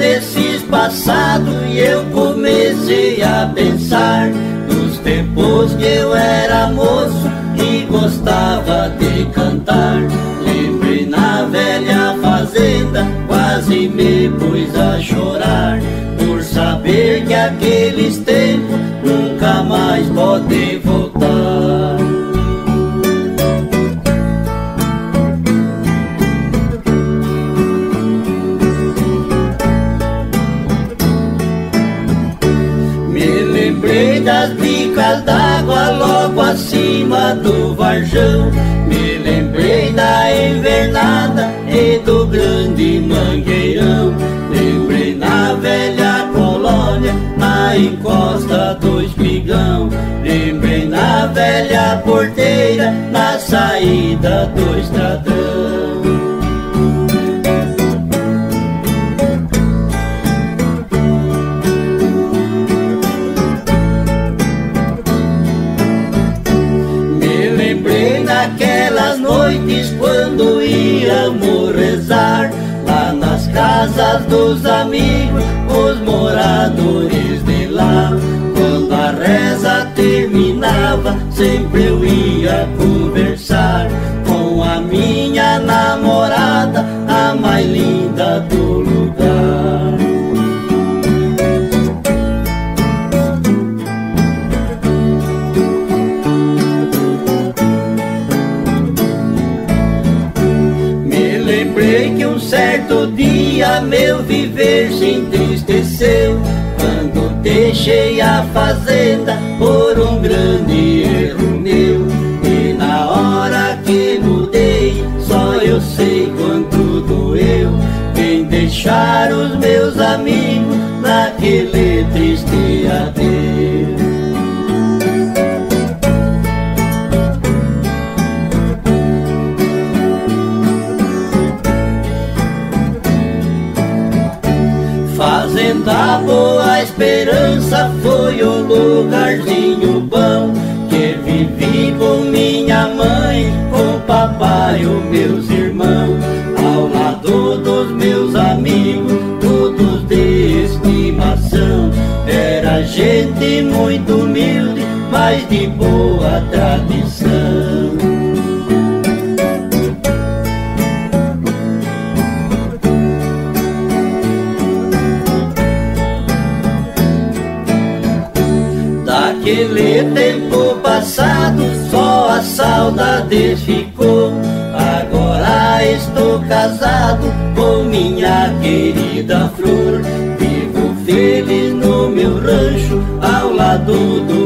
desses passados e eu comecei a pensar nos tempos que eu era moço e gostava de cantar. Lembrei na velha fazenda, quase me pus a chorar por saber que aqueles tempos nunca mais podem voltar. Das bicas d'água logo acima do varjão. Me lembrei da invernada e do grande mangueirão. Lembrei na velha colônia, na encosta do espigão. Lembrei na velha porteira, na saída do estradão. Noites quando íamos rezar Lá nas casas dos amigos, os moradores de lá. Quando a reza terminava, sempre eu ia conversar Com a minha namorada, certo dia meu viver se entristeceu. Quando deixei a fazenda por um grande erro meu. E na hora que mudei só eu sei quanto doeu. Em deixar os meus amigos Fazenda Boa Esperança foi um lugarzinho bom Que vivi com minha mãe, com papai e os meus irmãos. Ao lado dos meus amigos, todos de estimação. Era gente muito humilde, mas de boa tradição Naquele tempo passado só a saudade ficou. Agora estou casado com minha querida flor. Vivo feliz no meu rancho ao lado do